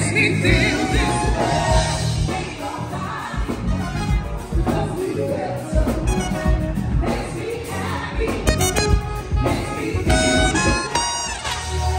Me que teu